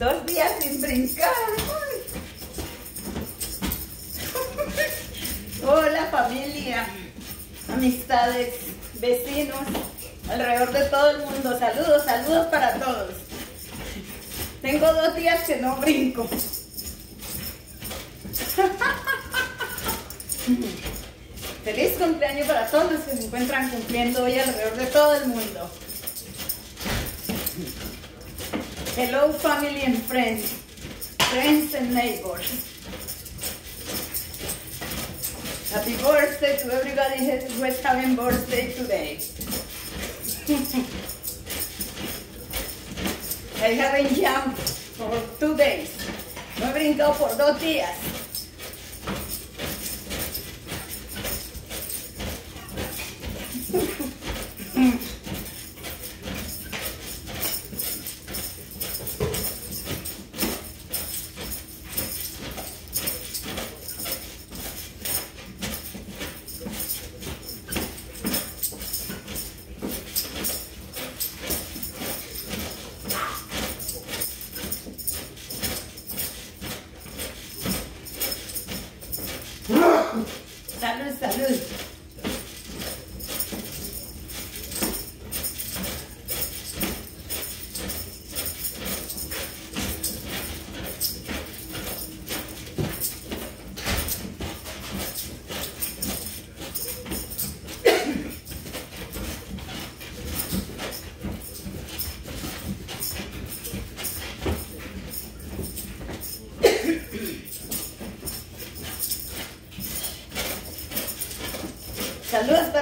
Dos días sin brincar. Hola familia, amistades, vecinos, alrededor de todo el mundo. Saludos, saludos para todos. Tengo dos días que no brinco. Feliz cumpleaños para todos los que se encuentran cumpliendo hoy alrededor de todo el mundo. Hello family and friends, friends and neighbors. Happy birthday to everybody who is having birthday today. I haven't jumped for two days. No he brincado por dos días.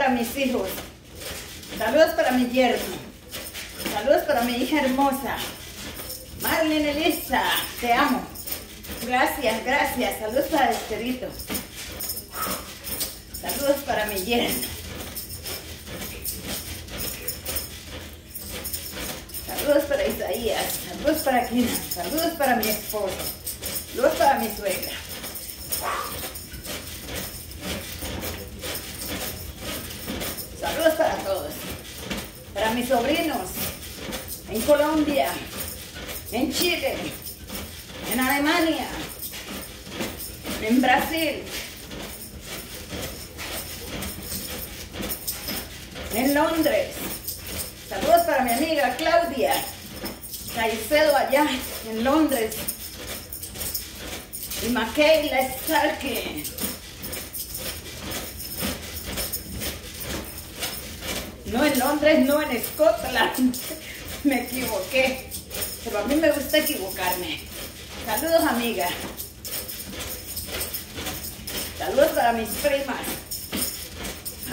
Para mis hijos. Saludos para mi yerno. Saludos para mi hija hermosa. Marlene Elisa, te amo. Gracias, gracias. Saludos para Esterito. Saludos para mi yerno. Saludos para Isaías. Saludos para Kina. Saludos para mi esposo. Saludos para mi suegra. Saludos para todos. Para mis sobrinos. En Colombia. En Chile. En Alemania. En Brasil. En Londres. Saludos para mi amiga Claudia. Caicedo allá en Londres. Y Michaela Starke. No en Londres, no en Scotland. Me equivoqué. Pero a mí me gusta equivocarme. Saludos, amiga. Saludos para mis primas.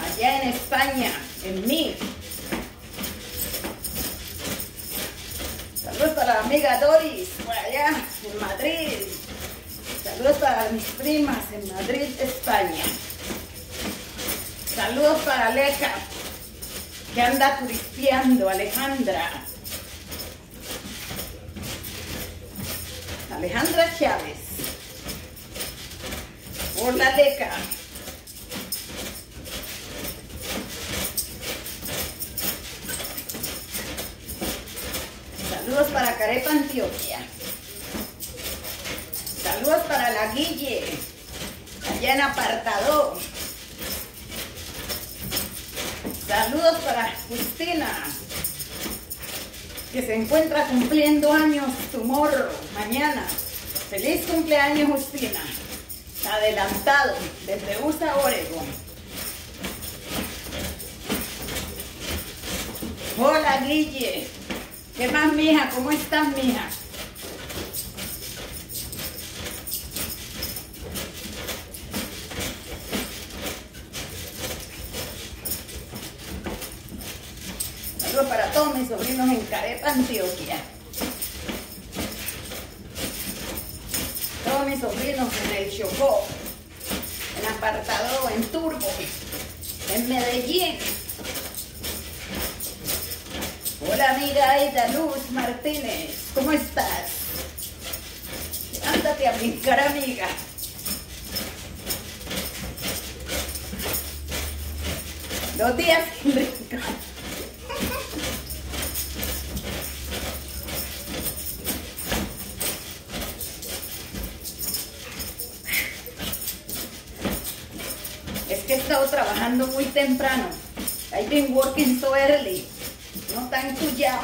Allá en España, en mí. Saludos para la amiga Doris, por allá, en Madrid. Saludos para mis primas en Madrid, España. Saludos para Aleja, que anda turisteando, Alejandra. Alejandra Chávez. Hola, Leca. Saludos para Carepa, Antioquia. Saludos para la Guille, allá en apartado. Saludos para Justina, que se encuentra cumpliendo años tomorrow, mañana. Feliz cumpleaños, Justina. Adelantado, desde USA, Oregon. Hola, Guille. ¿Qué más, mija? ¿Cómo estás, mija? Para todos mis sobrinos en Carepa, Antioquia. Todos mis sobrinos en el Chocó, en Apartado, en Turbo, en Medellín. Hola amiga Aida Luz Martínez, ¿cómo estás? Ándate a brincar amiga. Dos días sin brincar. Muy temprano. I've been working so early. No tan tuya.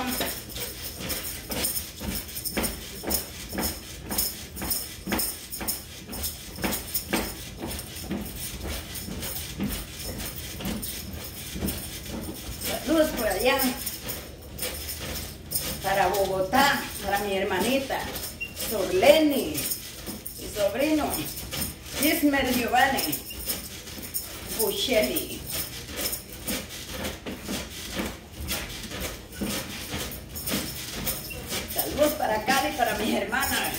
Saludos por allá. Para Bogotá, para mi hermanita, Sorleni, mi sobrino, Gismer Giovanni, Buscelli. Saludos para Cali, para mis hermanas.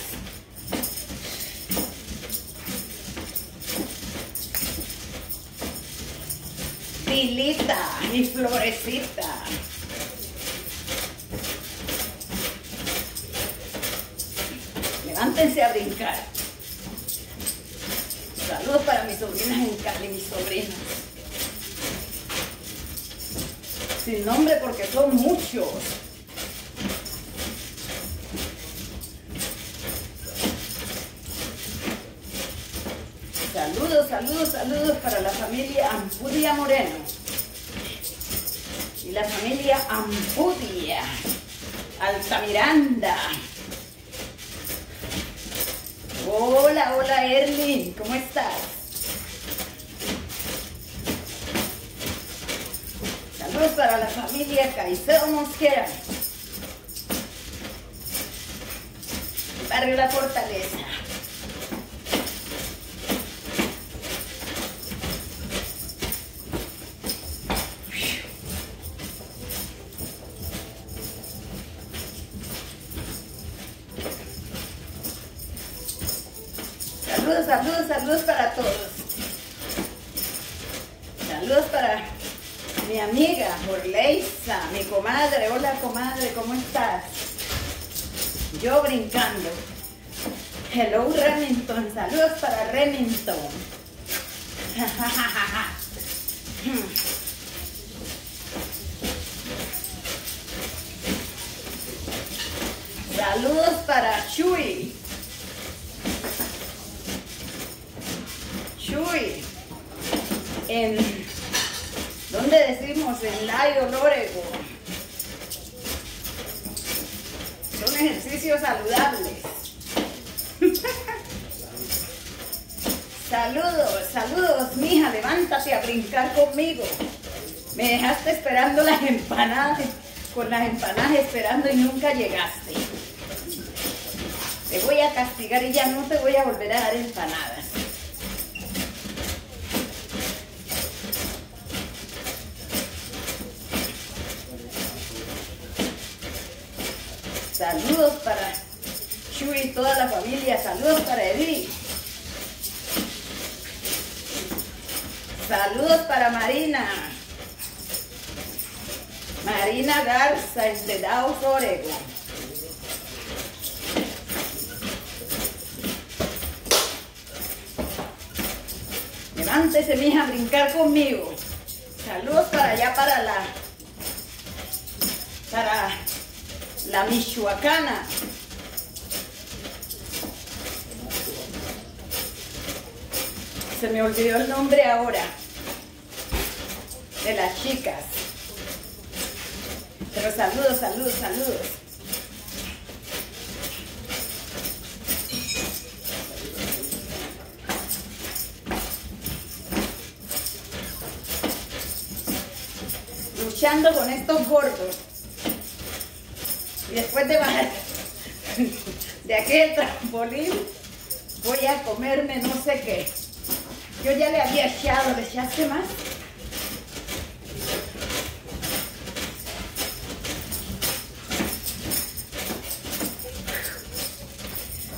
Pilita y Florecita. Levántense a brincar. Sobrinas en Cali, mis sobrinas. Sin nombre porque son muchos. Saludos, saludos, saludos para la familia Ampudia Moreno. Y la familia Ampudia. Altamiranda. Hola, hola Erlin, ¿cómo estás? Para la familia Caicedo Mosquera. Barrio La Fortaleza. Hello, Remington. Saludos para Remington. Saludos para Chuy. Chuy. En, ¿dónde decimos? En Layo, Lórego. Son ejercicios saludables. saludos, saludos, mija, levántate a brincar conmigo. Me dejaste esperando las empanadas, con las empanadas esperando y nunca llegaste. Te voy a castigar y ya no te voy a volver a dar empanadas. Toda la familia. Saludos para Edith. Saludos para Marina. Marina Garza, de Dawes, Oregon. Levántese, mija, a brincar conmigo. Saludos para allá, para la... Para la Michoacana. Se me olvidó el nombre ahora de las chicas. Pero saludos, saludos, saludos. Luchando con estos gordos. Y después de bajar de aquel trampolín, voy a comerme no sé qué. Yo ya le había echado, ¿le echaste más?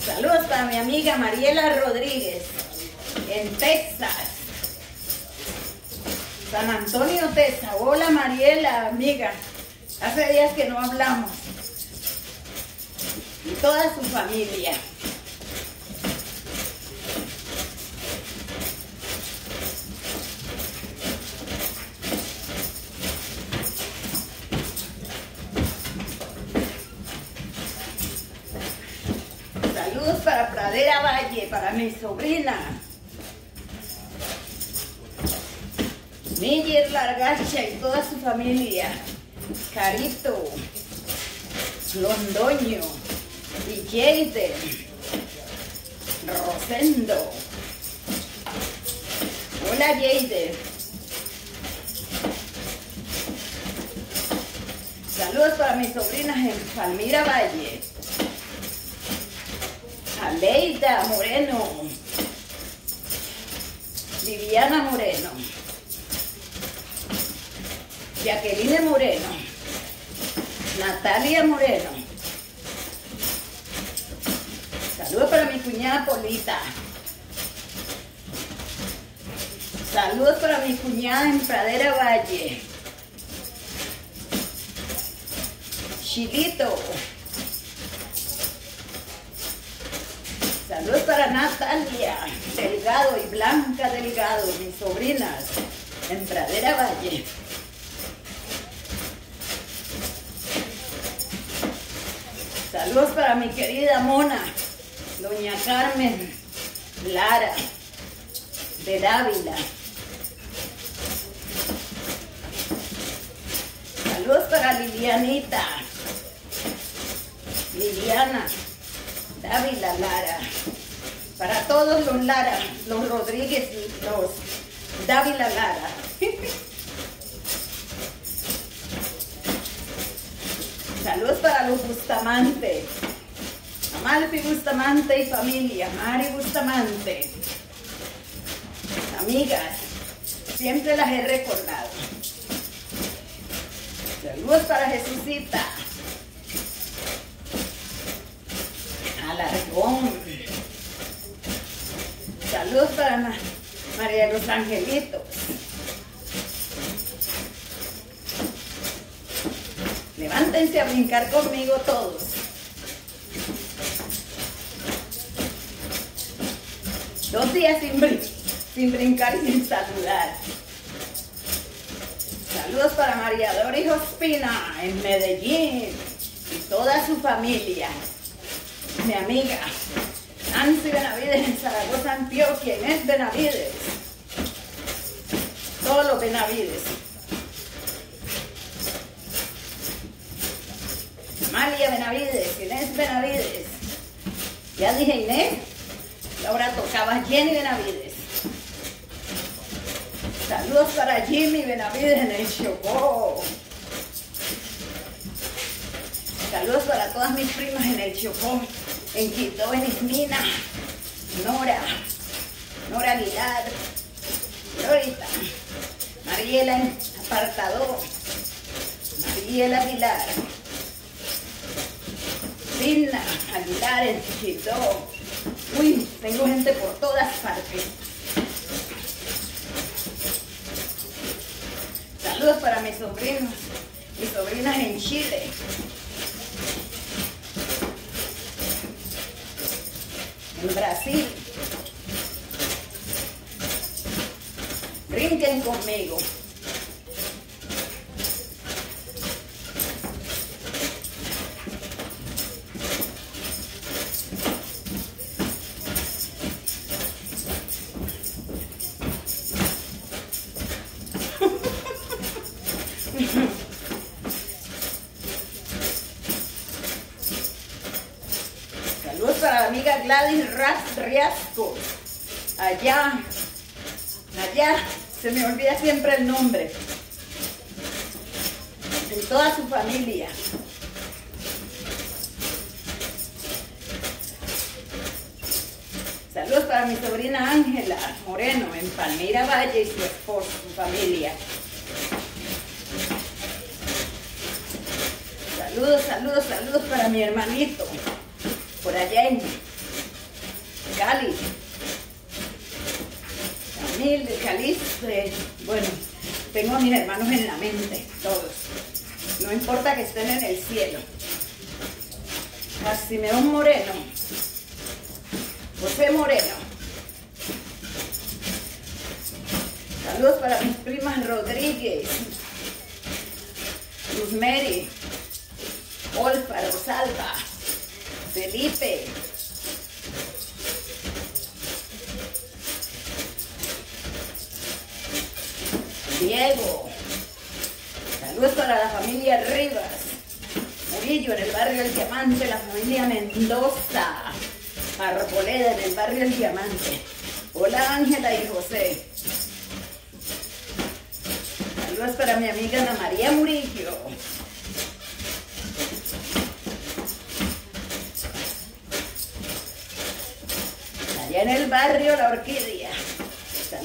Saludos para mi amiga Mariela Rodríguez en Texas. San Antonio, Texas. Hola Mariela, amiga. Hace días que no hablamos. Y toda su familia. Saludos para Pradera Valle, para mi sobrina. Miller Largacha y toda su familia. Carito, Londoño, Jaden, Rosendo. Hola Jaden. Saludos para mis sobrinas en Palmira Valle. Aleida Moreno. Viviana Moreno. Jacqueline Moreno. Natalia Moreno. Saludos para mi cuñada Polita. Saludos para mi cuñada en Pradera Valle. Chilito. Saludos para Natalia Delgado y Blanca Delgado, mis sobrinas, en Pradera Valle. Saludos para mi querida Mona, doña Carmen Lara de Dávila. Saludos para Lilianita, Liliana, Dávila Lara. Para todos los Lara, los Rodríguez los Dávila Lara. Saludos para los Bustamante. Amalfi Bustamante y familia. Mari Bustamante. Amigas, siempre las he recordado. Saludos para Jesucita. Saludos para María de los Angelitos. Levántense a brincar conmigo todos. Dos días sin, sin brincar y sin saludar. Saludos para María Doris Ospina en Medellín y toda su familia. Mi amiga Nancy Benavides en Zaragoza, Antioquia, Inés Benavides. Todos los Benavides. Amalia Benavides, Inés Benavides. Ya dije Inés, y ahora tocaba Jenny Benavides. Saludos para Jimmy Benavides en el Chocó. Saludos para todas mis primas en el Chocó, en Quito, en Ismina, Nora, Nora Aguilar, Lorita, Mariela en Apartador, Mariela Aguilar, Lina Aguilar en Quito. Uy, tengo gente por todas partes. Saludos para mis sobrinos, mis sobrinas en Chile. Brasil. Brinquen conmigo. Riasco. Allá, allá, se me olvida siempre el nombre. De toda su familia. Saludos para mi sobrina Ángela Moreno en Palmira Valle y su esposo, su familia. Saludos, saludos, saludos para mi hermanito por allá en Cali. Camil de eh, bueno, tengo a mis hermanos en la mente, todos. No importa que estén en el cielo. A Moreno, José Moreno. Saludos para mis primas Rodríguez, Luz Mary, Olfa, Rosalba, Felipe. Diego. Saludos para la familia Rivas. Murillo en el barrio El Diamante, la familia Mendoza. Arboleda en el barrio El Diamante. Hola Ángela y José. Saludos para mi amiga Ana María Murillo. Allá en el barrio La Orquídea.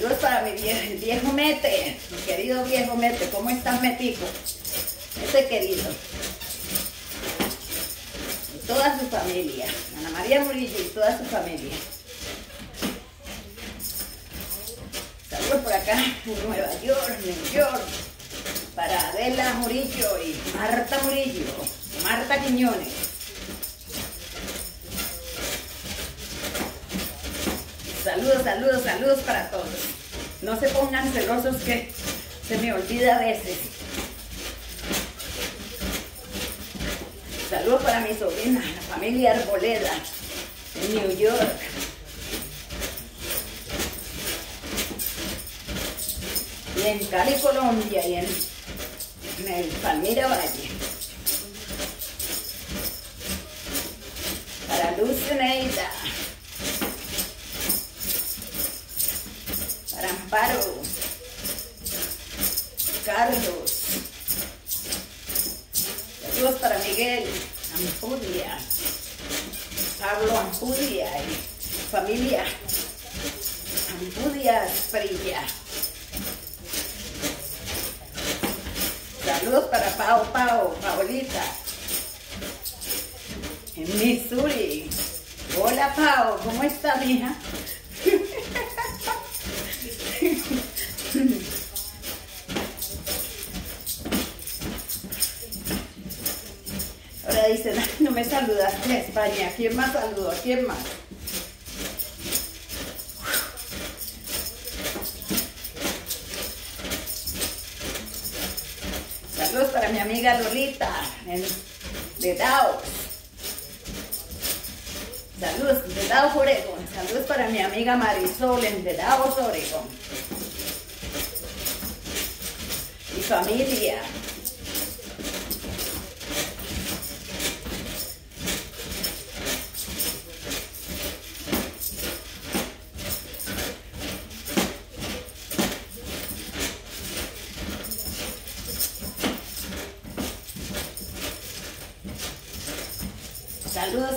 Saludos para mi viejo, viejo Mete, mi querido viejo Mete. ¿Cómo estás, Metico? Mete querido. Y toda su familia. Ana María Murillo y toda su familia. Saludos por acá en Nueva York, New York. Para Adela Murillo y Marta Murillo. Marta Quiñones. Saludos, saludos, saludos para todos. No se pongan celosos que se me olvida a veces. Saludos para mi sobrina, la familia Arboleda, en New York. Y en Cali, Colombia, y en, en el Palmira Valle. Para Luz Neida. Saludos para Miguel Ampudia. Pablo Ampudia y familia Ampudia Sprilla. Saludos para Pao Pao, Paolita. En Missouri. Hola Pao, ¿cómo está mija? Me saludaste España. ¿Quién más saludó? ¿Quién más? Saludos para mi amiga Lolita en, de Daos. Saludos de Daos, Oregon. Saludos para mi amiga Marisol en de Daos, Oregon. Y familia.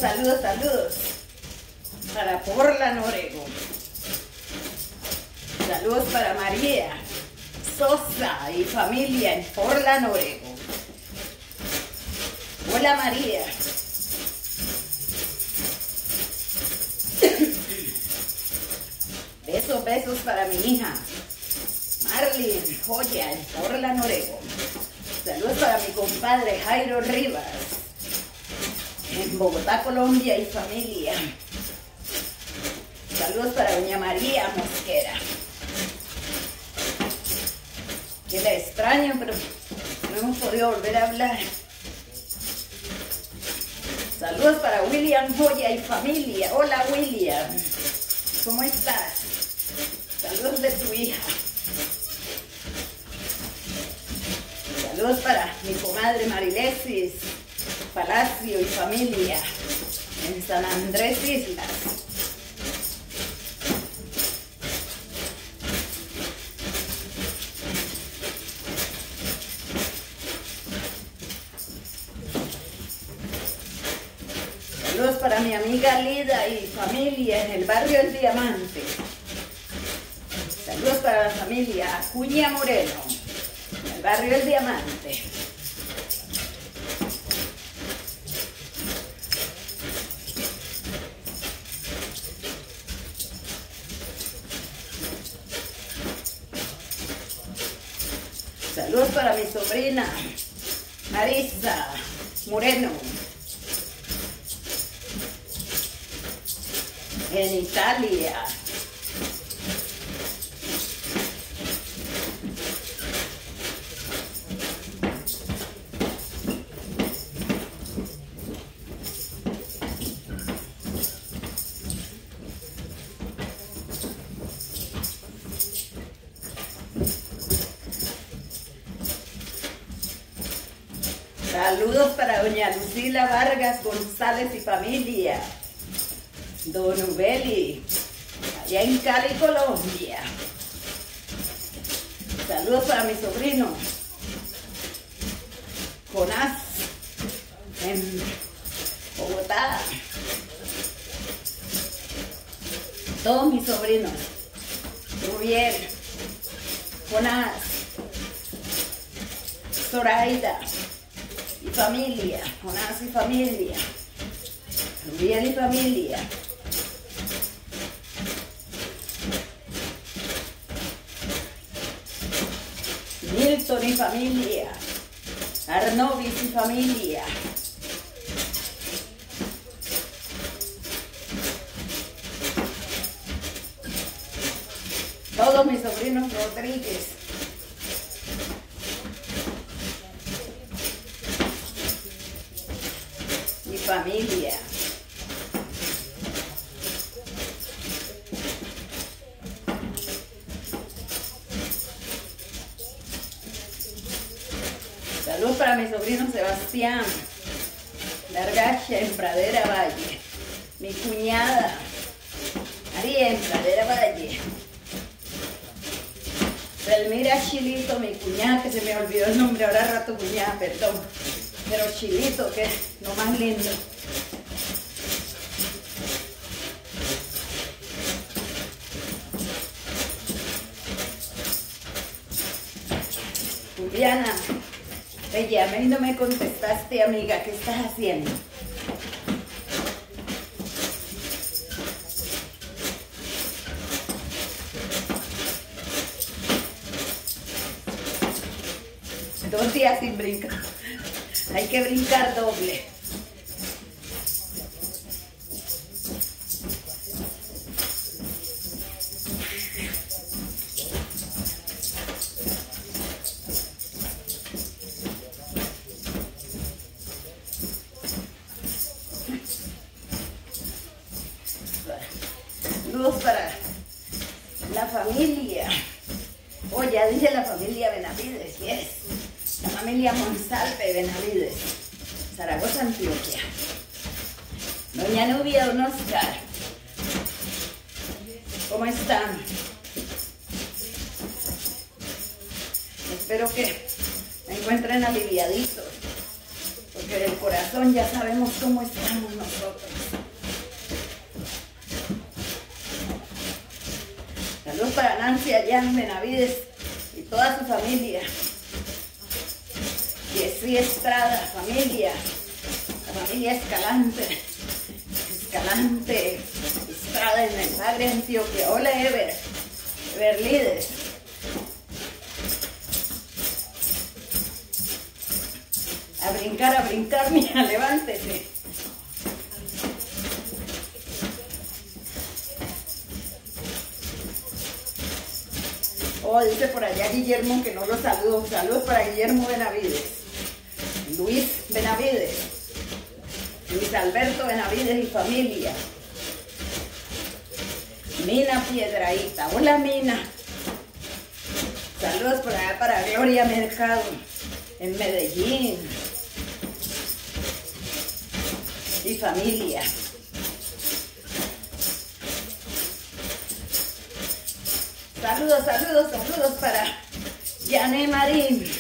Saludos, saludos. Para Portland, Oregon. Saludos para María Sosa y familia en Portland, Oregon. Hola María. Besos, besos para mi hija. Marlene Joya en Portland, Oregon. Saludos para mi compadre Jairo Rivas Bogotá, Colombia y familia. Saludos para doña María Mosquera. Que extraño, pero no hemos podido volver a hablar. Saludos para William Joya y familia. Hola William. ¿Cómo estás? Saludos de tu hija. Saludos para mi comadre Marilesis Palacio y familia en San Andrés Islas. Saludos para mi amiga Lida y familia en el barrio El Diamante. Saludos para la familia Acuña Moreno, en el barrio El Diamante. Saludos sobrina Marisa Moreno. En Italia. Saludos para doña Lucila Vargas González y familia. Don Ubeli, allá en Cali, Colombia. Saludos para mi sobrino. Jonás, en Bogotá. Todos mis sobrinos. Rubiel, Jonás, Zoraida familia. Jonás familia. Rubiel y familia. Milton y familia. Arnovis y familia. Todos mis sobrinos Rodríguez. Mi familia. Saludos para mi sobrino Sebastián. Largacha en Pradera Valle. Mi cuñada. María en Pradera Valle. Elmira Chilito, mi cuñada, que se me olvidó el nombre ahora rato cuñada, perdón. Pero Chilito, que lo más lindo. Juliana, te llamé y no me contestaste, amiga. ¿Qué estás haciendo? Dos días sin brincar. Hay que brincar doble. Brincar, a brincar, mira, levántese. Oh, dice por allá Guillermo que no lo saludo. Saludos para Guillermo Benavides. Luis Benavides. Luis Alberto Benavides y familia. Mina Piedraíta. Hola Mina. Saludos por allá para Gloria Mercado. En Medellín. Familia. Saludos, saludos, saludos para Yané Marín.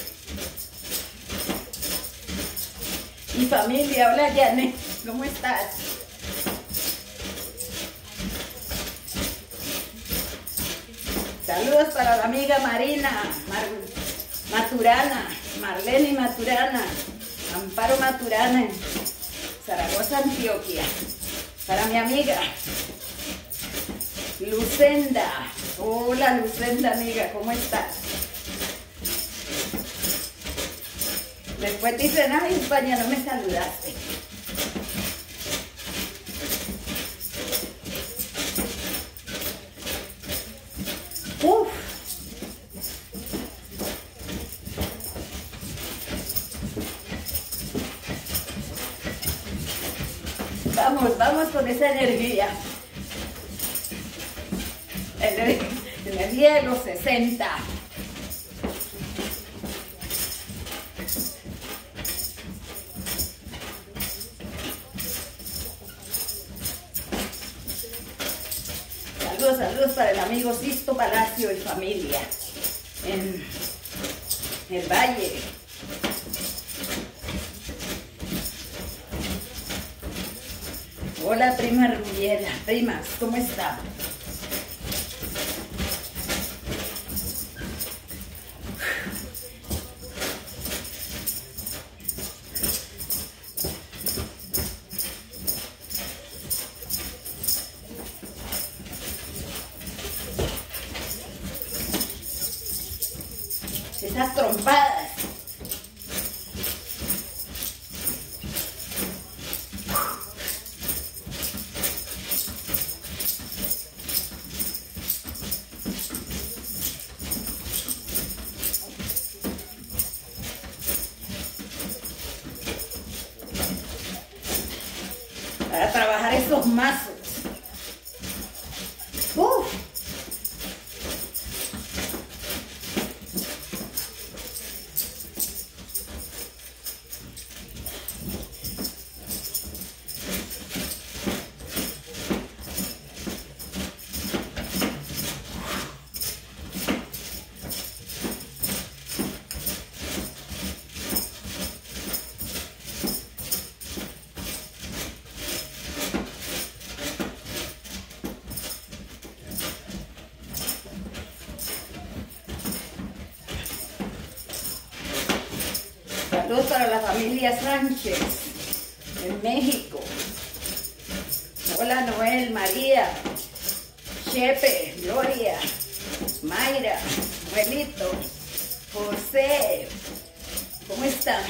Y familia, hola Yané, ¿cómo estás? Saludos para la amiga Marina, Mar Maturana, Marlene Maturana, Amparo Maturana, Zaragoza, Antioquia. Para mi amiga Lucenda. Hola Lucenda, amiga, ¿cómo estás? Después dicen, ay, España, no me saludaste. esa energía. Energía de los 60. Saludos, saludos para el amigo Sisto Palacio y familia en el Valle. Hola, prima Rubiela. Primas, ¿cómo está? Esas trompadas. Para la familia Sánchez en México. Hola Noel, María, Chepe, Gloria, Mayra, Noelito, José. ¿Cómo están?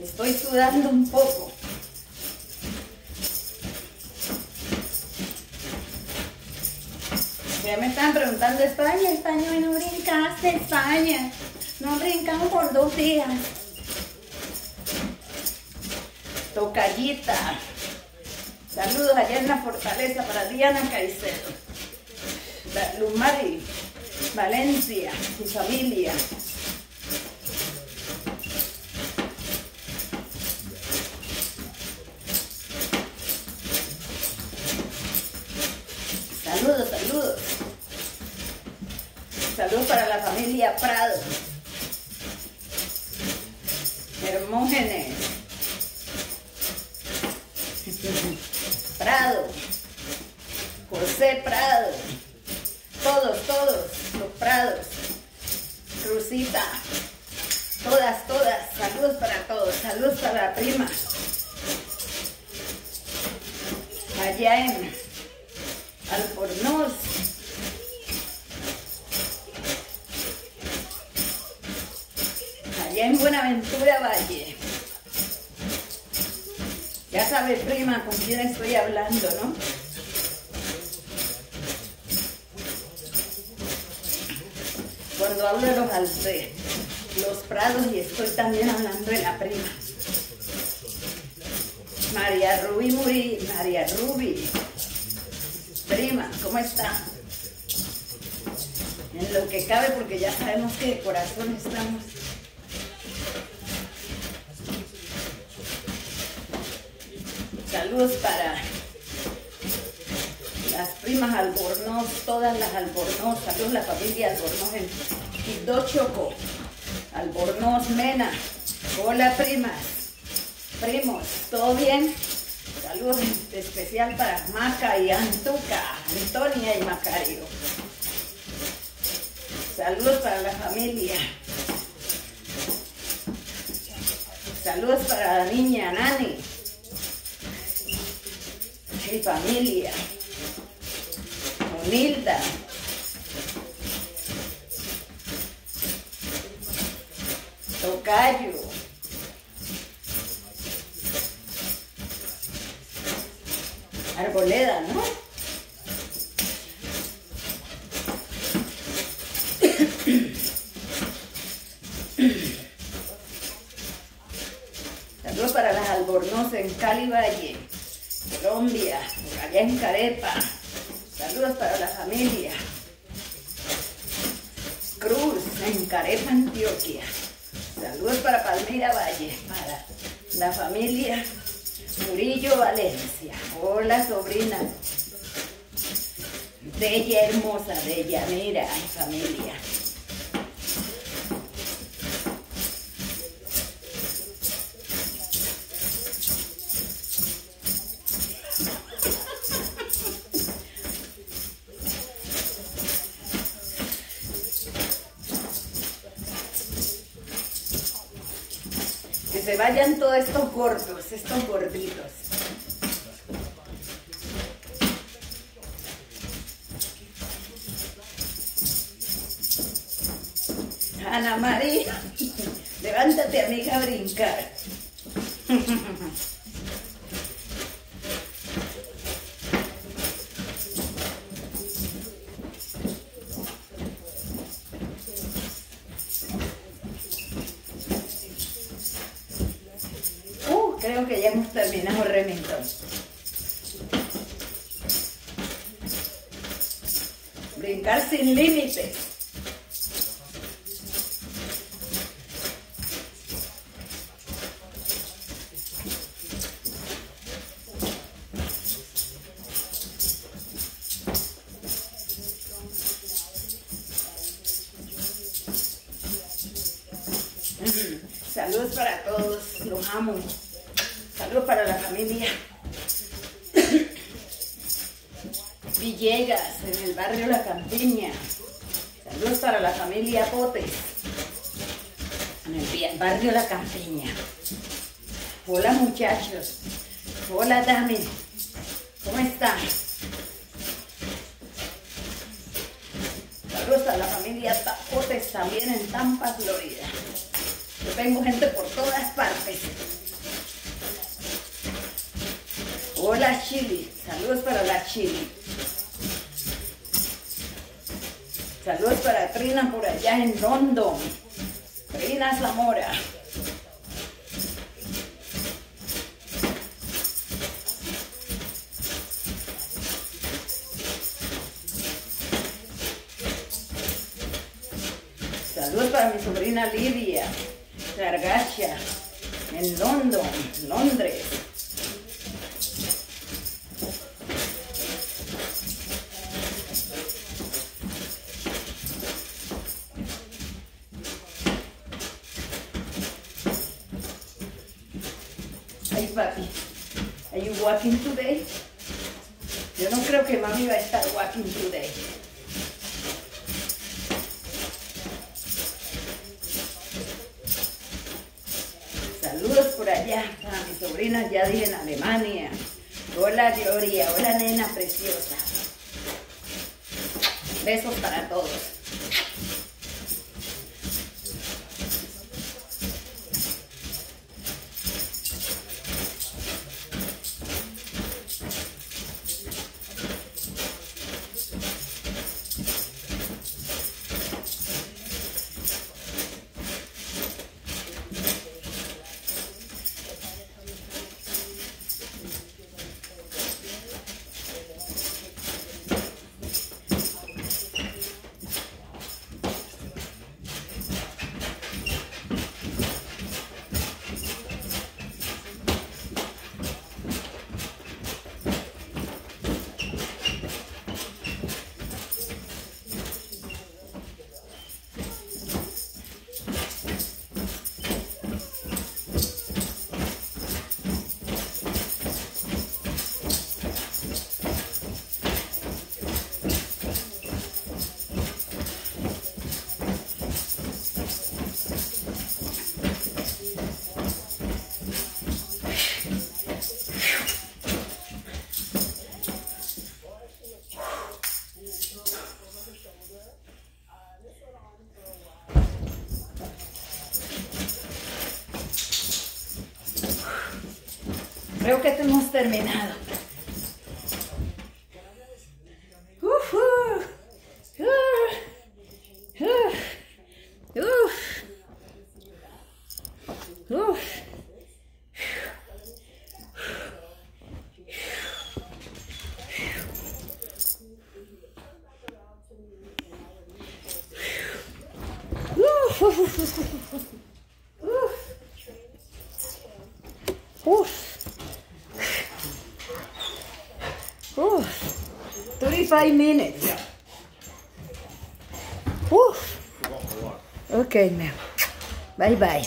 Estoy sudando un poco. Preguntando, España, España, no brincaste, España. No brincamos por dos días. Tocallita. Saludos allá en la fortaleza para Diana Caicedo. Lumari, Valencia y familia. Saludos, saludos. Saludos familia Prado. Ruby. Prima, ¿cómo está? En lo que cabe, porque ya sabemos que de corazón estamos. Saludos para las primas Albornoz, todas las Albornoz, saludos la familia Albornoz en Quito Choco, Albornoz, Mena, hola primas, primos, ¿todo bien? Saludos especial para Maca y Antuca, Antonia y Macario. Saludos para la familia. Saludos para la niña Nani y familia. Humilda. Tocayo. Arboleda, ¿no? Saludos para las Albornoz en Cali Valle, Colombia, allá en Carepa. Saludos para la familia. Cruz, en Carepa, Antioquia. Saludos para Palmira Valle, para la familia Murillo Valencia. Hola, sobrina. Bella hermosa de Llanera y familia. Estos gordos, estos gorditos. Ana María, levántate amiga a brincar. creo que ya hemos terminado el remington. Brincar sin límites. También en Tampa, Florida. Yo tengo gente por todas partes. Hola Chile, saludos para la Chile. Saludos para Trina por allá en London. Trina Zamora. Sobrina Lidia, Gargacha, en London, Londres. papi. Are you walking today? Yo no creo que mami va a estar walking today. Saludos por allá a mis sobrinas, ya dije en Alemania. Hola Gloria, hola nena preciosa. Besos para todos. Que hemos terminado. minutes. Yeah. Woof. Okay, ma'am. Bye-bye.